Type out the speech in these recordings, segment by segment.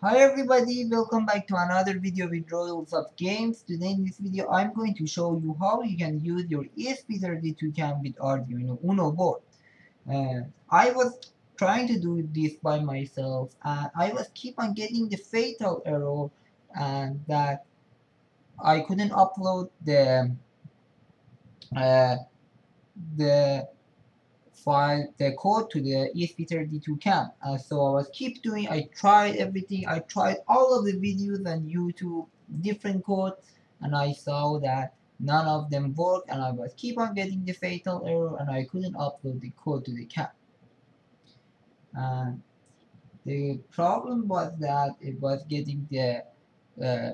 Hi everybody, welcome back to another video with Royalsoft Games. Today in this video I'm going to show you how you can use your ESP32 cam with Arduino Uno board. Uh, I was trying to do this by myself and I was keep on getting the fatal error and that I couldn't upload the uh, the file the code to the ESP32 cam. And so I was keep doing I tried everything. I tried all of the videos on YouTube different codes and I saw that none of them work and I was keep on getting the fatal error and I couldn't upload the code to the cam. And the problem was that it was getting the uh,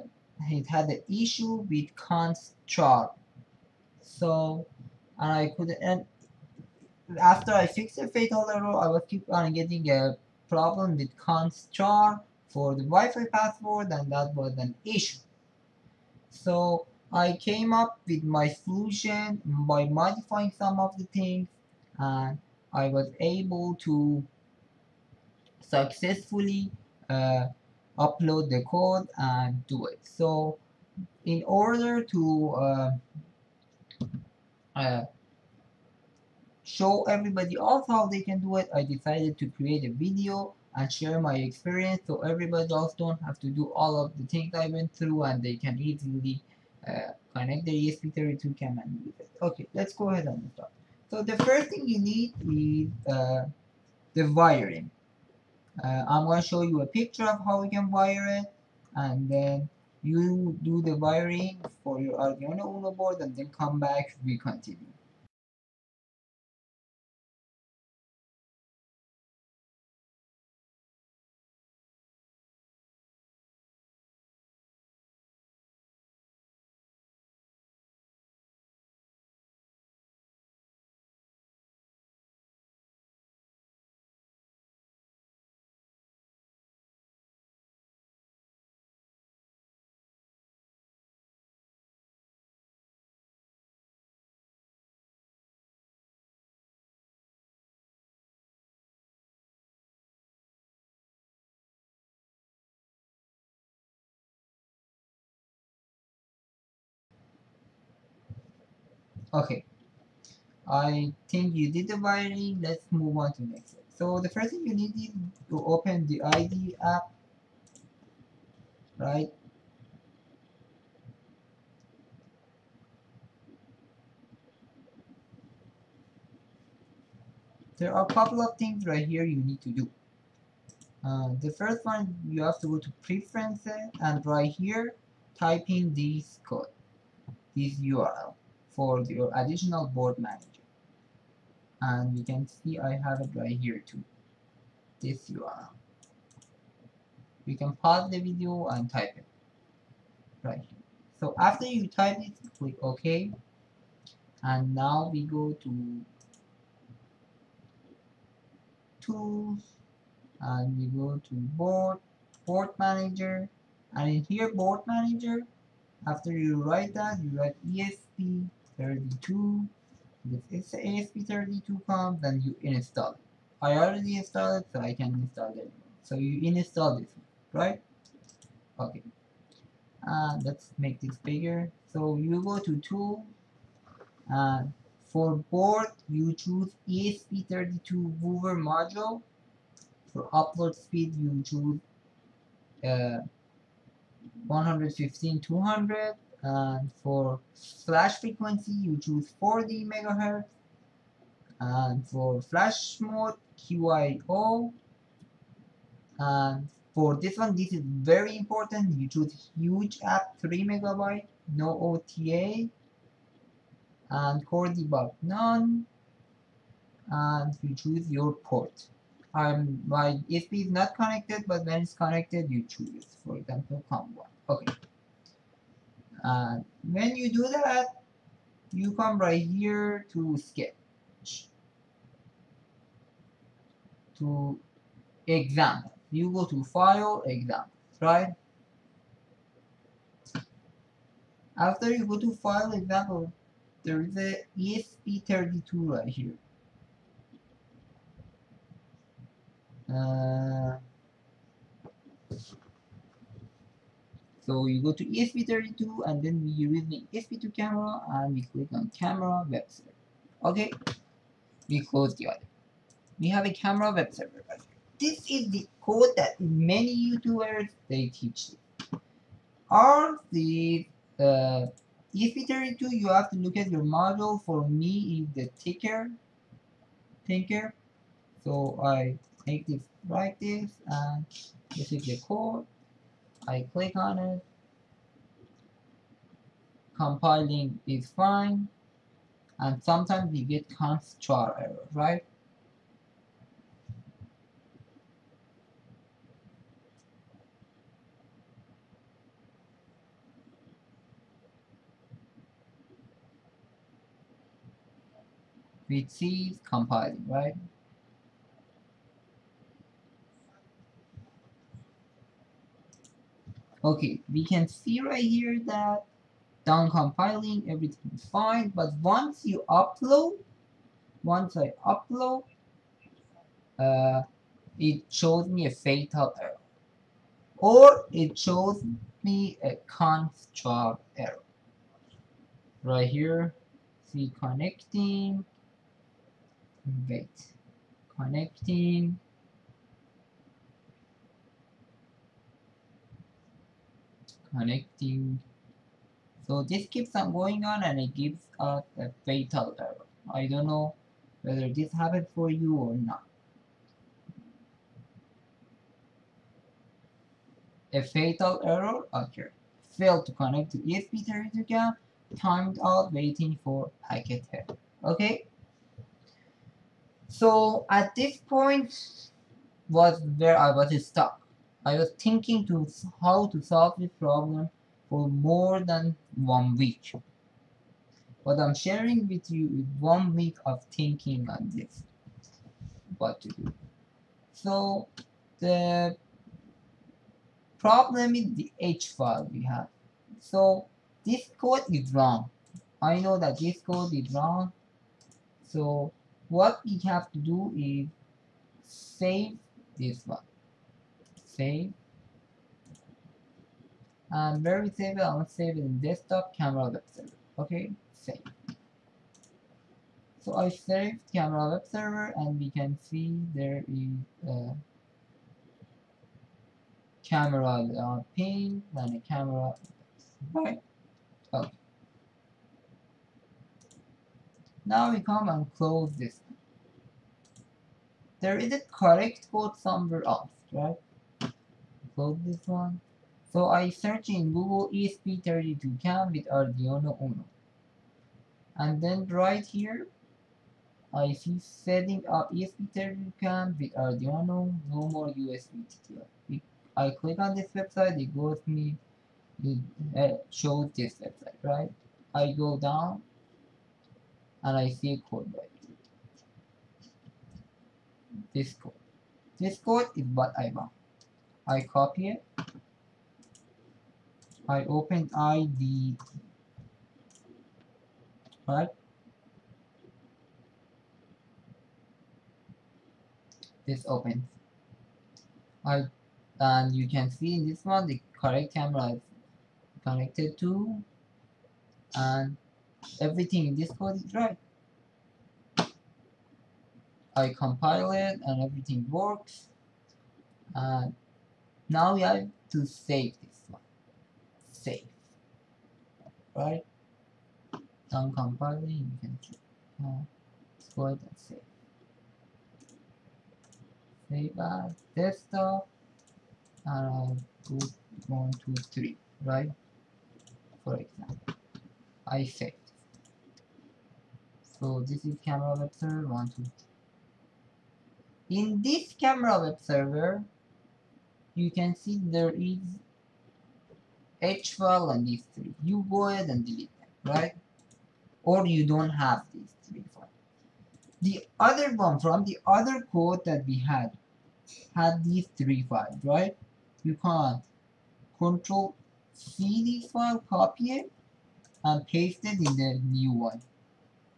it had the issue with const char. So and I couldn't and after I fixed the fatal error, I was keep on getting a problem with const char for the Wi-Fi password and that was an issue. So I came up with my solution by modifying some of the things and I was able to successfully uh, upload the code and do it. So in order to uh, uh, show everybody else how they can do it, I decided to create a video and share my experience so everybody else don't have to do all of the things I went through and they can easily uh, connect their ESP32 cam and use it. Okay, let's go ahead and start. So the first thing you need is uh, the wiring. Uh, I'm going to show you a picture of how you can wire it and then you do the wiring for your Arduino Uno board and then come back we continue. Okay, I think you did the wiring. Let's move on to the next step. So the first thing you need is to open the IDE app, right? There are a couple of things right here you need to do. Uh, the first one, you have to go to preferences and right here, type in this code, this URL for your additional board manager. And you can see I have it right here too, this URL. You can pause the video and type it right here. So after you type it, click OK. And now we go to Tools and we go to Board, Board Manager. And in here, Board Manager, after you write that, you write ESP 32 if it's ESP32 comp then you install it. I already installed it so I can install it so you install this one right? Okay. And let's make this bigger. So you go to tool and for board you choose ESP32 Wrover module. For upload speed you choose uh, 115 200 and for flash frequency you choose 40 megahertz. And for flash mode QIO and for this one this is very important. You choose huge app 3 megabyte no OTA and core debug none. And you choose your port. Um, my ESP is not connected but when it's connected you choose for example COM1 okay and when you do that you come right here to sketch. To example. You go to file example right? After you go to file example there is a ESP32 right here. Uh, So you go to ESP32 and then we use the ESP2 camera and we click on camera web server. Okay, we close the other. We have a camera web server. This is the code that many YouTubers they teach. You. Or the uh, ESP32 you have to look at your module. For me is the ticker. Tinker. So I take this like this and this is the code I click on it. Compiling is fine. And sometimes we get const char error right? Which is compiling right Okay, we can see right here that down compiling everything is fine, but once you upload, once I upload, uh, it shows me a fatal error. Or it shows me a construct error. Right here, see connecting, wait, connecting, connecting. So this keeps on going on and it gives us a fatal error I don't know whether this happened for you or not. A fatal error occurred. Failed to connect to ESP32 cam timed out waiting for packet head okay? So at this point was where I was stuck I was thinking to how to solve this problem for more than one week. What I'm sharing with you is one week of thinking on this. What to do. So the problem is the H file we have. So this code is wrong. I know that this code is wrong. So what we have to do is save this one save. And where we save it, I'm gonna save it in desktop camera web server. Okay, save. So I saved camera web server and we can see there is a camera uh, pin and a camera right. Okay. Now we come and close this. There is a correct code somewhere else right close this one. So I search in Google ESP32 cam with Arduino Uno. And then right here, I see setting up ESP32 cam with Arduino, no more USB TTL. I click on this website, it goes me, it uh, shows this website, right? I go down, and I see a code right here. This code. This code is what I want. I copy it. I open IDE right? This opens I and you can see in this one the correct camera is connected to and everything in this code is right. I compile it and everything works. And now we have to save this one. Save. Right? Done compiling you can see. Uh, let's go ahead and save. Save as desktop. And I'll put one two three right? For example I saved. So this is camera web server one two three. In this camera web server you can see there is H file and these three. You go ahead and delete them, right? Or you don't have these three files. The other one from the other code that we had had these three files, right? You can control C this file, copy it, and paste it in the new one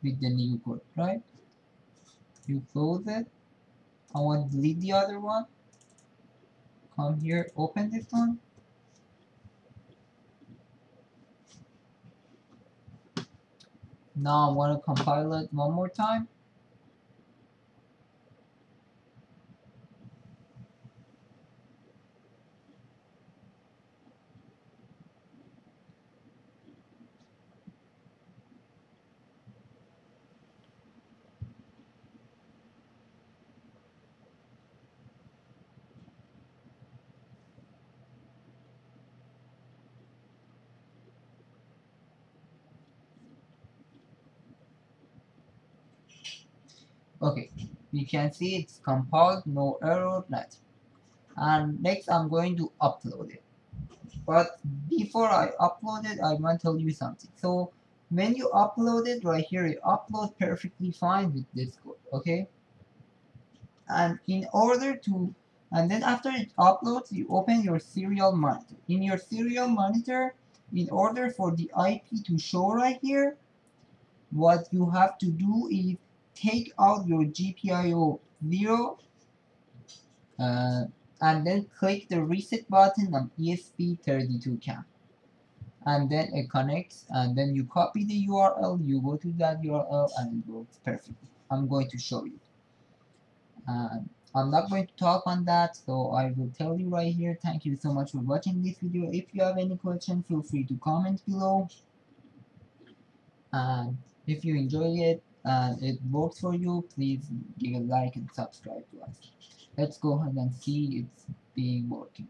with the new code, right? You close it. I want to delete the other one come here, open this one. Now I want to compile it one more time. Okay you can see it's compiled no error nothing and next I'm going to upload it. But before I upload it I want to tell you something. So when you upload it right here it uploads perfectly fine with this code okay? And in order to and then after it uploads you open your serial monitor. In your serial monitor in order for the IP to show right here what you have to do is take out your GPIO 0 uh, and then click the reset button on ESP32CAM and then it connects and then you copy the URL you go to that URL and it works perfectly. I'm going to show you. And I'm not going to talk on that so I will tell you right here. Thank you so much for watching this video. If you have any question feel free to comment below. And if you enjoy it and it works for you. Please give a like and subscribe to us. Let's go ahead and see it's being working